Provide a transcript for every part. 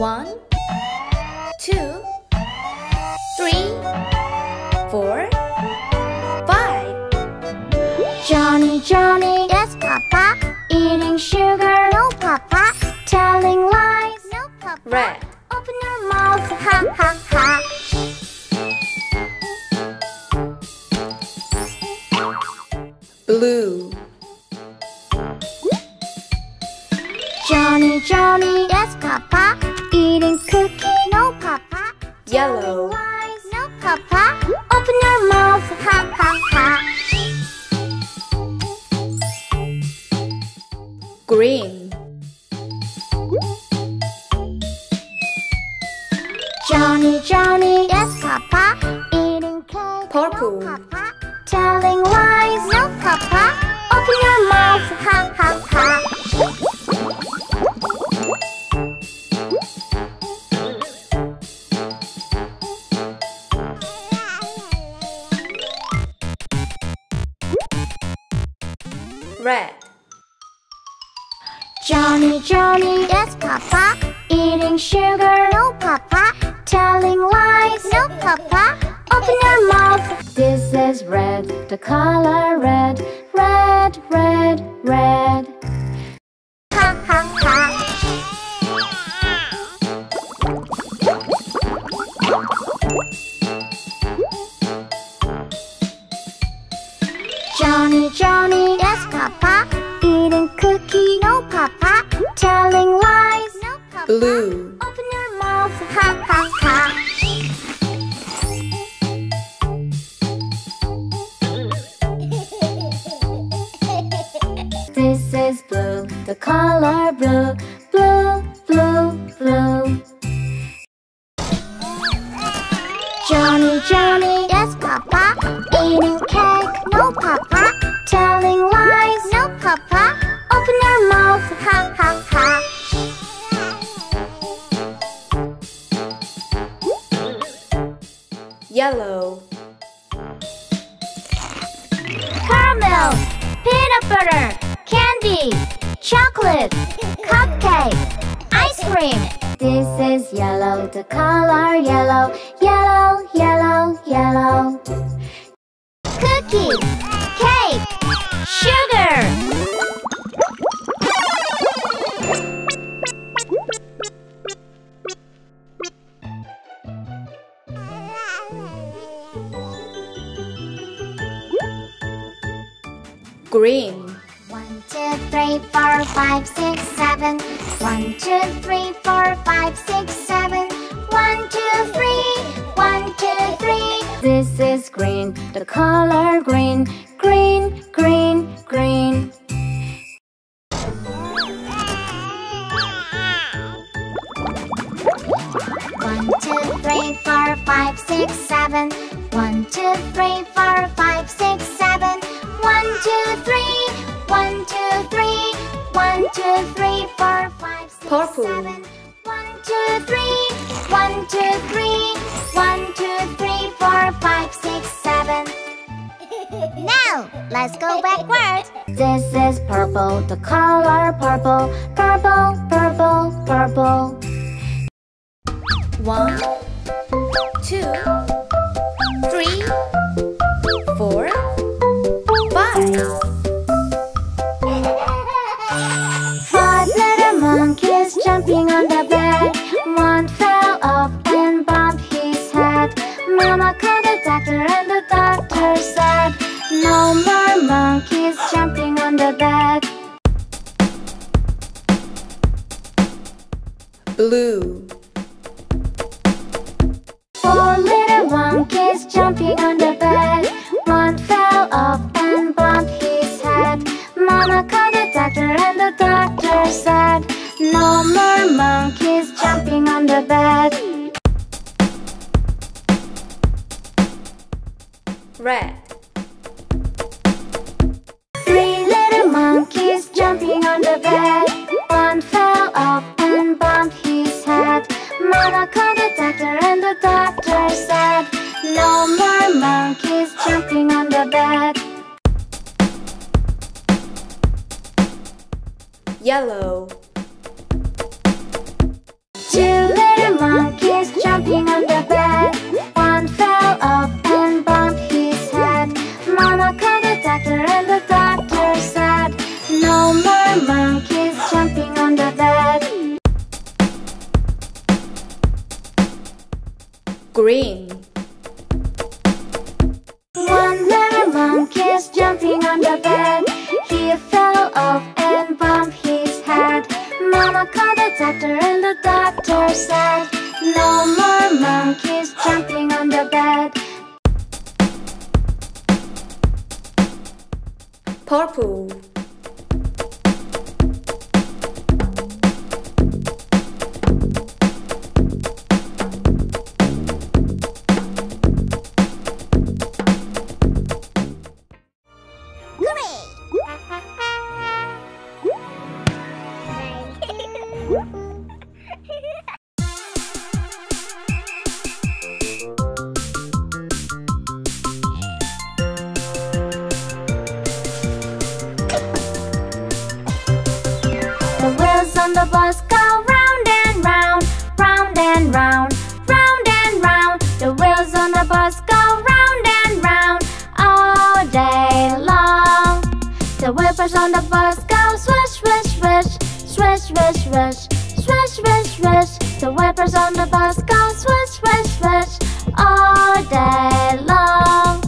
One, two, three, four, five. Johnny, Johnny, yes, Papa. Eating sugar, no, Papa. Telling lies, no, Papa. Red. Open your mouth, ha, ha, ha. Blue. Yellow. No, Papa. Open your mouth, ha, ha, ha. Green. Johnny, Johnny, yes, Papa. Eating cake, Purple. no, Papa. Telling Johnny, Johnny, yes, Papa. Eating sugar, no, Papa. Telling lies, no, Papa. Open your mouth. This is red, the color red, red, red, red. Blue. Open your mouth, ha ha ha. This is blue, the color blue, blue, blue, blue. Johnny, Johnny, yes, Papa. Eating cake, no, Papa. Telling lies, no, Papa. Open your mouth, ha ha ha. Yellow. Caramel, peanut butter, candy, chocolate, cupcake, ice cream. This is yellow, the color yellow, yellow, yellow, yellow. Cookie, cake, sugar. Green. One, two, three, four, five, six, seven. One, two, three, four, five, six, seven. One, two, three. One, two, three. This is green, the color green, green, green, green. One, two, three, four, five, six, seven. One, two, three, four, two, three, four, five, six, Purple. seven. One, two, three. One, two, three. One, two, three, four, five, six, seven. Now, let's go backward. This is purple, the color purple, purple, purple, purple. One, two, jumping on the bed. Blue. Four little monkeys jumping on the bed. One fell off and bumped his head. Mama called the doctor and the doctor said, No more monkeys jumping on the bed. Red. Called the doctor and the doctor said, No more monkeys jumping on the bed. Yellow. Green. One little monkey's jumping on the bed He fell off and bumped his head Mama called the doctor and the doctor said No more monkeys jumping on the bed Purple. On the bus go round and round, round and round, round and round. The wheels on the bus go round and round all day long. The whippers on the bus go swish, swish, swish, swish, swish, swish, swish, swish, swish. The whippers on the bus go swish, swish, swish all day long.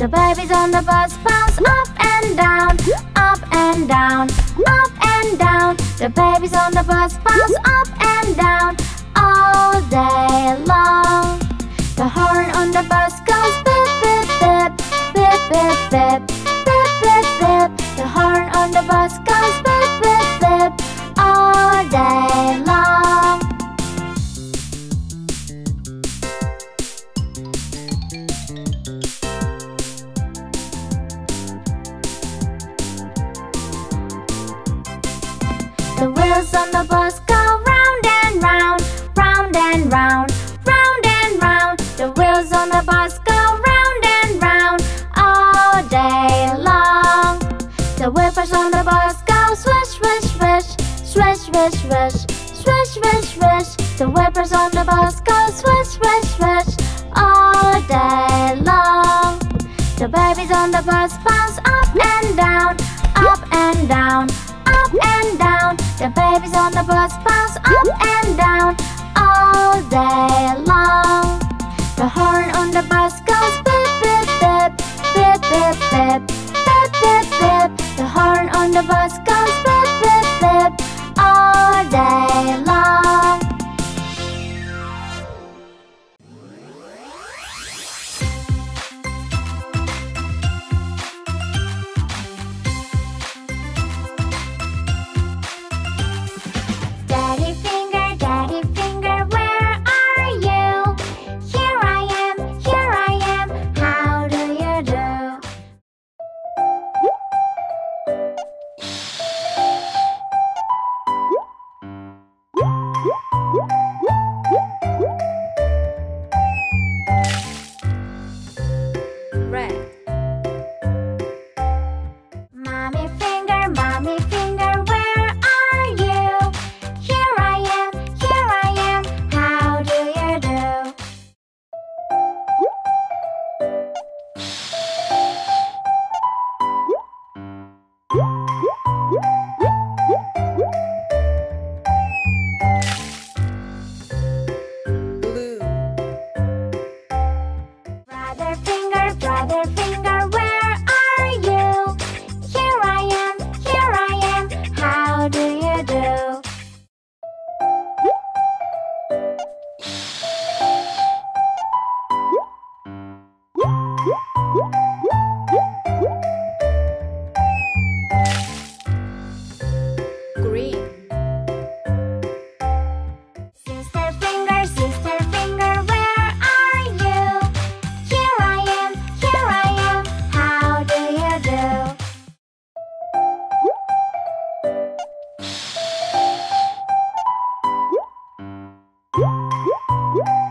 The babies on the bus bounce up and down, up and down, up and down. The babies on the bus bounce up and down all day long. Wheels on the bus go round and round, round and round, round and round. The wheels on the bus go round and round all day long. The whippers on the bus go swish, swish, swish, swish, swish, swish, swish, swish, swish. The whippers on the bus go swish, swish, swish all day long. The babies on the bus bounce up and down, up and down, up and down. The babies on the bus bounce up and down all day Bye.